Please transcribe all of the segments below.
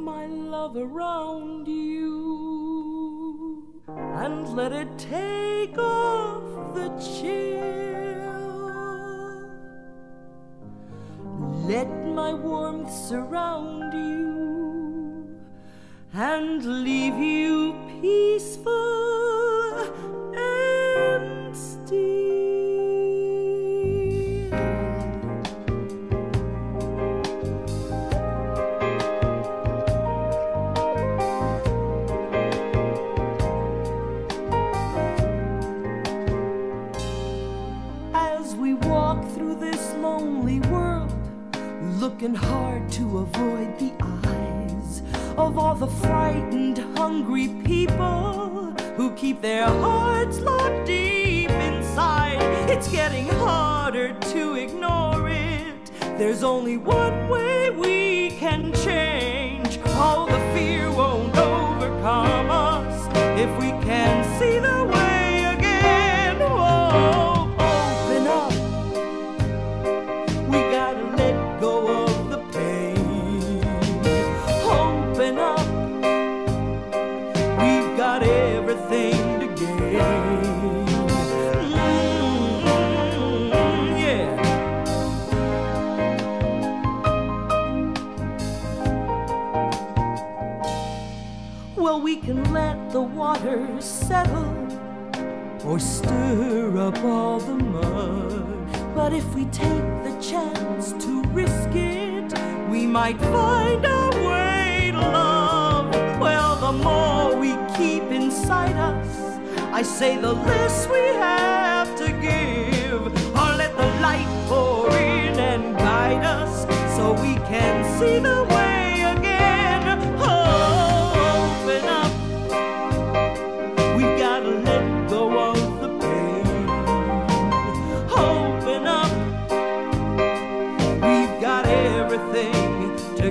my love around you and let it take off the chill. Let my warmth surround you and leave you peaceful As we walk through this lonely world, looking hard to avoid the eyes of all the frightened, hungry people who keep their hearts locked deep inside. It's getting harder to ignore it. There's only one way we can change. All the fear won't overcome us if we can see the way again. Whoa, Well, we can let the water settle or stir up all the mud. But if we take the chance to risk it, we might find our way to love. Well, the more we keep inside us, I say the less we have to give. Or let the light pour in and guide us so we can see the way everything to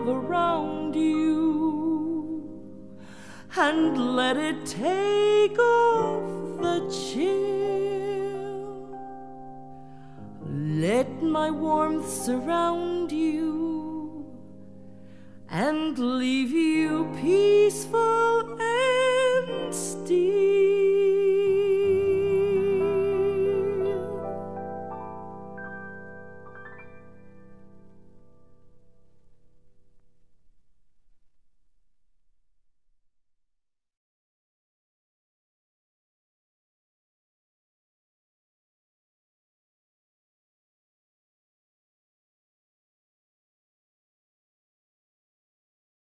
love around you and let it take off the chill. Let my warmth surround you and leave you peaceful and still.